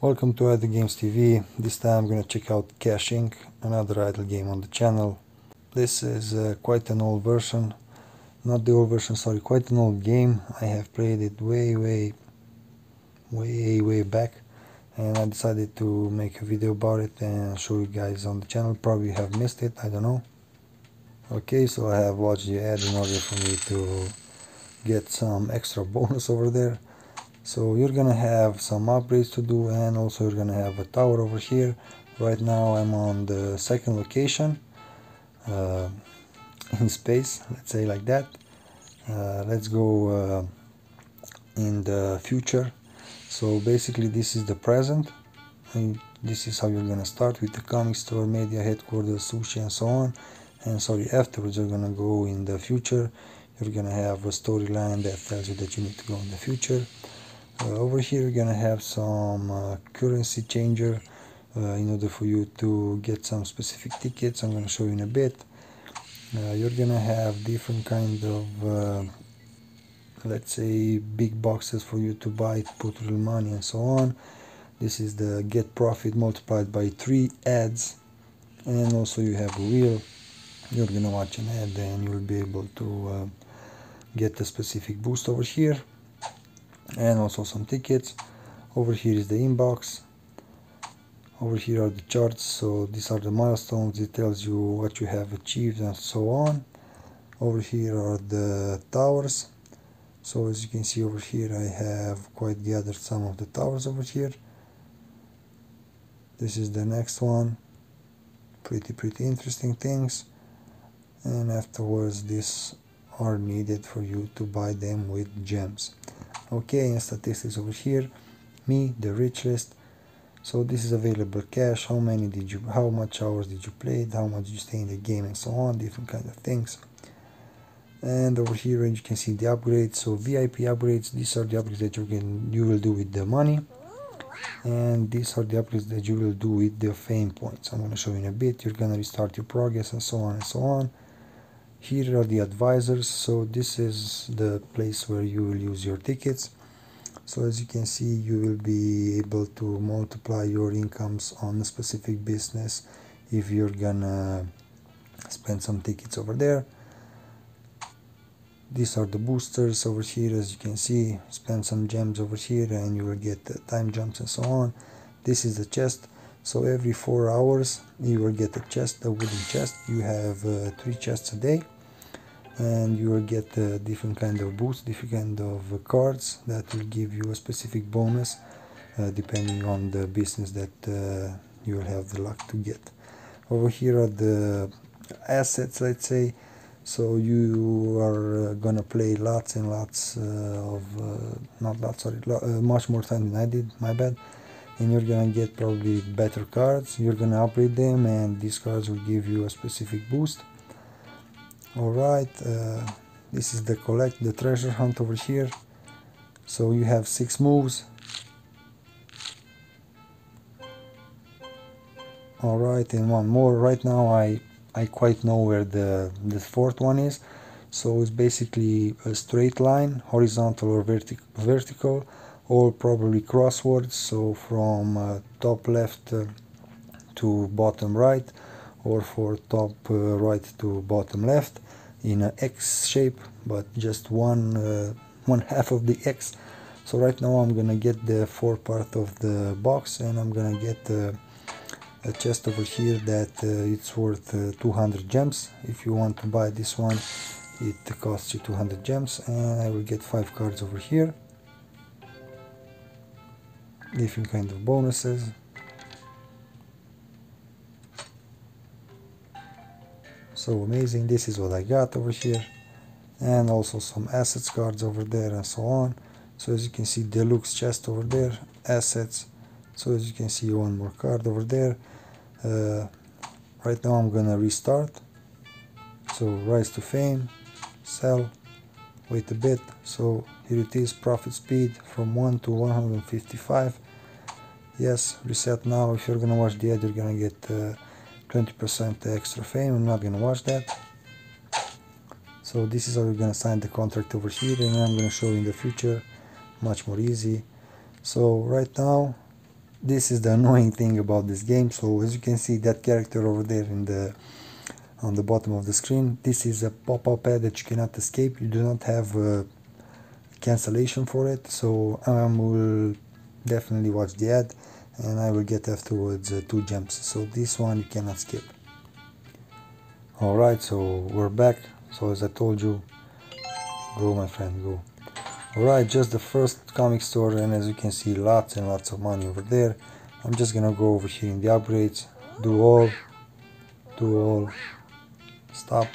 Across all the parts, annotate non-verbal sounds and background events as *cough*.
Welcome to Idle Games TV. This time I'm gonna check out Cash Inc, another idle game on the channel. This is uh, quite an old version, not the old version, sorry, quite an old game. I have played it way, way, way, way back, and I decided to make a video about it and show you guys on the channel. Probably have missed it, I don't know. Okay, so I have watched the ad in order for me to get some extra bonus over there so you're gonna have some upgrades to do and also you're gonna have a tower over here. Right now I'm on the second location uh, in space let's say like that. Uh, let's go uh, in the future. So basically this is the present. And this is how you're gonna start with the comic store media headquarters sushi and so on. And sorry afterwards you're gonna go in the future. You're gonna have a storyline that tells you that you need to go in the future over here you're gonna have some uh, currency changer uh, in order for you to get some specific tickets. I'm gonna show you in a bit. You're gonna have different kind of let's say big boxes for you to buy put real money and so on. This is the get profit multiplied by three ads. And also you have a wheel you're gonna watch an ad and you will be able to uh, get a specific boost over here and also some tickets. Over here is the inbox. Over here are the charts. So these are the milestones. It tells you what you have achieved and so on. Over here are the towers. So as you can see over here I have quite gathered some of the towers over here. This is the next one. Pretty pretty interesting things. And afterwards these are needed for you to buy them with gems okay and statistics over here. Me the rich list so this is available cash. How many did you how much hours did you play how much did you stay in the game and so on different kind of things. And over here and you can see the upgrades. So vip upgrades these are the upgrades that you can you will do with the money. And these are the upgrades that you will do with the fame points. I'm going to show you in a bit. You're going to restart your progress and so on and so on here are the advisors. So this is the place where you will use your tickets. So as you can see you will be able to multiply your incomes on a specific business if you're gonna spend some tickets over there. These are the boosters over here. As you can see spend some gems over here and you will get time jumps and so on. This is the chest so every four hours you will get a chest a wooden chest. You have uh, three chests a day. And you will get a different kind of boots different kind of cards that will give you a specific bonus uh, depending on the business that uh, you will have the luck to get. Over here are the assets let's say. So you are uh, gonna play lots and lots uh, of uh, not lots sorry lo uh, much more time than I did my bad and you're gonna get probably better cards. You're gonna upgrade them and these cards will give you a specific boost. All right uh, this is the collect the treasure hunt over here. So you have six moves. All right and one more. Right now I I quite know where the the fourth one is. So it's basically a straight line horizontal or vertic vertical or probably crosswords so from uh, top left uh, to bottom right or for top uh, right to bottom left in an X shape but just one uh, one *laughs* half of the X. So right now I'm gonna get the four part of the box and I'm gonna get a chest over here that uh, it's worth uh, 200 gems. If you want to buy this one it costs you 200 gems and I will get five cards over here different kind of bonuses. So amazing this is what I got over here. And also some assets cards over there and so on. So as you can see deluxe chest over there assets. So as you can see one more card over there. Uh, right now I'm gonna restart. So rise to fame sell wait a bit. So here it is profit speed from 1 to 155 yes reset now. If you're gonna watch the ad you're gonna get uh, 20% extra fame. I'm not gonna watch that. So this is how we're gonna sign the contract over here and I'm gonna show you in the future. Much more easy. So right now this is the *laughs* annoying thing about this game. So as you can see that character over there in the on the bottom of the screen. This is a pop-up ad that you cannot escape. You do not have a cancellation for it. So I will definitely watch the ad and I will get afterwards uh, two gems. So this one you cannot skip. Alright so we're back. So as I told you go my friend go. Alright, just the first comic store and as you can see lots and lots of money over there. I'm just gonna go over here in the upgrades, do all, do all, stop.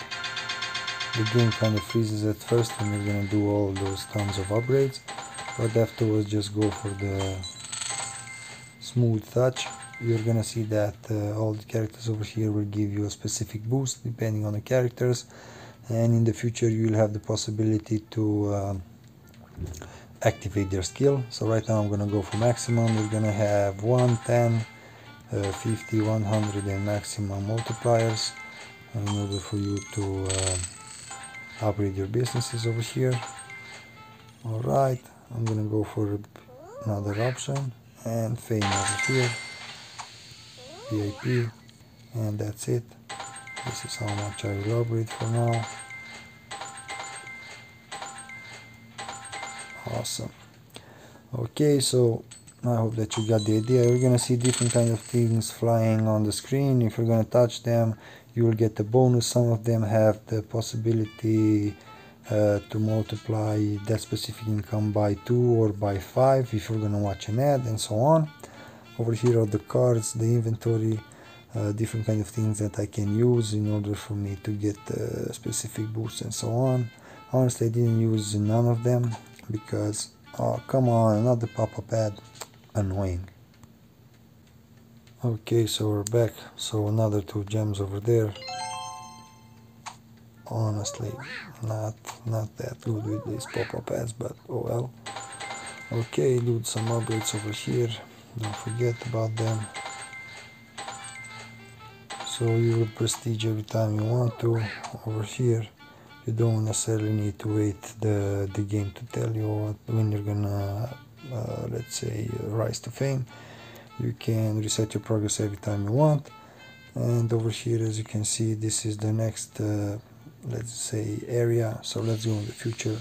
The game kind of freezes at first when you're gonna do all those tons of upgrades, but afterwards just go for the smooth touch. You're gonna see that uh, all the characters over here will give you a specific boost depending on the characters and in the future you will have the possibility to uh, activate their skill so right now I'm gonna go for maximum we're gonna have 1 10 uh, 50 100 and maximum multipliers in order for you to uh, upgrade your businesses over here. Alright I'm gonna go for another option and fame over here. VIP and that's it. This is how much I will upgrade for now. Awesome. Okay so I hope that you got the idea. You're gonna see different kind of things flying on the screen. If you're gonna touch them you will get a bonus. Some of them have the possibility uh, to multiply that specific income by 2 or by 5 if you're gonna watch an ad and so on. Over here are the cards the inventory uh, different kind of things that I can use in order for me to get uh, specific boosts and so on. Honestly I didn't use none of them because oh come on another pop-up ad. Annoying okay so we're back. So another two gems over there. Honestly not not that good with these pop-up ads but oh well. Okay do some upgrades over here. Don't forget about them. So you will prestige every time you want to over here. You don't necessarily need to wait the, the game to tell you what, when you're gonna uh, let's say rise to fame you can reset your progress every time you want. And over here as you can see this is the next uh, let's say area. So let's go in the future.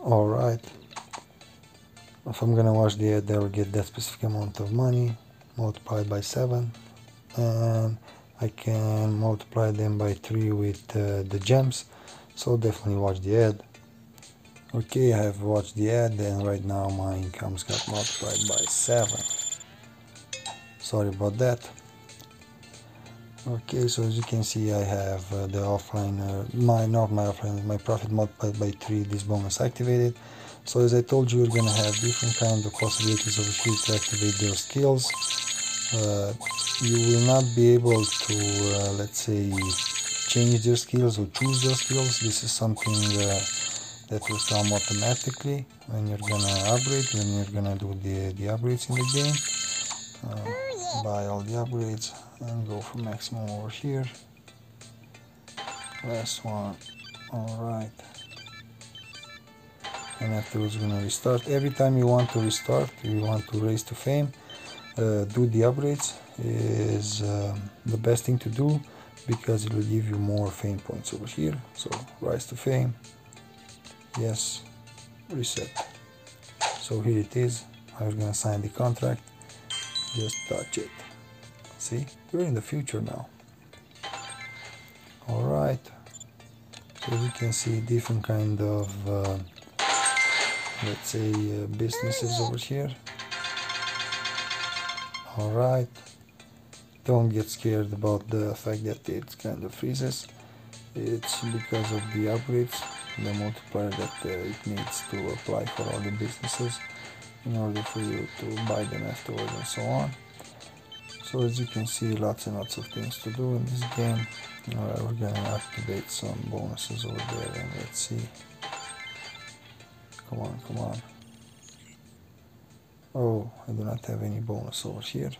All right. If I'm gonna watch the ad they'll get that specific amount of money multiplied by 7 and I can multiply them by 3 with uh, the gems. So definitely watch the ad. Okay I have watched the ad and right now my incomes got multiplied by 7 sorry about that. Okay so as you can see I have uh, the offline uh, my not my offline my profit multiplied by 3 this bonus activated. So as I told you, you're gonna have different kind of possibilities over here to activate their skills. Uh, you will not be able to, uh, let's say, change their skills or choose their skills. This is something uh, that will come automatically when you're gonna upgrade, when you're gonna do the, the upgrades in the game. Buy all the upgrades and go for maximum over here. Last one. Alright and afterwards we're gonna restart every time you want to restart you want to raise to fame do the upgrades is um, the best thing to do because it will give you more fame points over here. So rise to fame. Yes reset. So here it is. I'm gonna sign the contract. Just touch it. See? We're in the future now. All right. So you can see different kind of uh, let's say uh, businesses over here all right don't get scared about the fact that it kind of freezes. It's because of the upgrades the multiplier that uh, it needs to apply for all the businesses in order for you to buy them afterwards and so on. So as you can see lots and lots of things to do in this game. Uh, we're gonna activate some bonuses over there and let's see. Come on, come on. Oh, I do not have any bonus over here.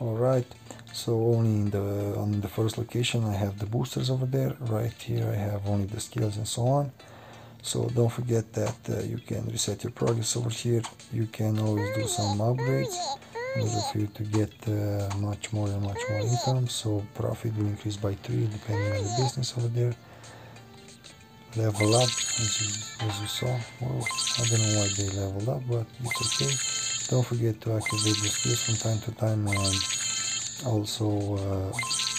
Alright, so only in the on the first location I have the boosters over there. Right here I have only the skills and so on. So don't forget that uh, you can reset your progress over here. You can always do some upgrades in order for you to get uh, much more and much more income. So profit will increase by 3 depending on the business over there level up as you, as you saw. Well I don't know why they leveled up but it's okay. Don't forget to activate the skills from time to time and also uh,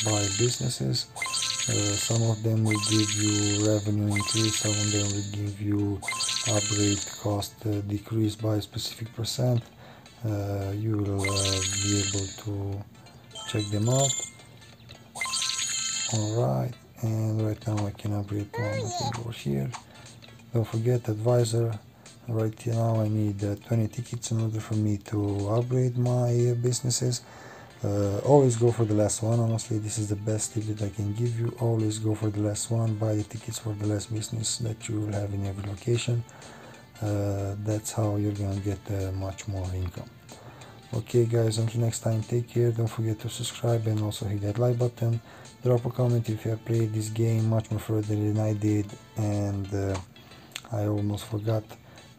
buy businesses. Uh, some of them will give you revenue increase some of them will give you upgrade cost uh, decrease by a specific percent. Uh, you will uh, be able to check them out. Alright and right now I can upgrade one over here. Don't forget advisor right now I need uh, 20 tickets in order for me to upgrade my businesses. Uh, always go for the last one honestly. This is the best tip that I can give you. Always go for the last one. Buy the tickets for the last business that you will have in every location. Uh, that's how you're gonna get uh, much more income okay guys until next time take care. Don't forget to subscribe and also hit that like button. Drop a comment if you have played this game much more further than I did. And uh, I almost forgot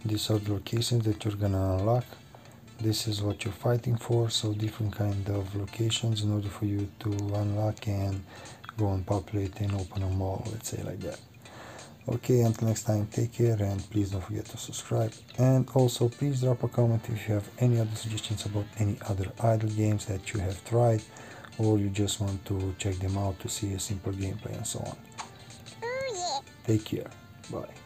these are the locations that you're gonna unlock. This is what you're fighting for so different kind of locations in order for you to unlock and go and populate and open a mall let's say like that okay until next time take care and please don't forget to subscribe. And also please drop a comment if you have any other suggestions about any other idle games that you have tried or you just want to check them out to see a simple gameplay and so on. Oh, take care. Bye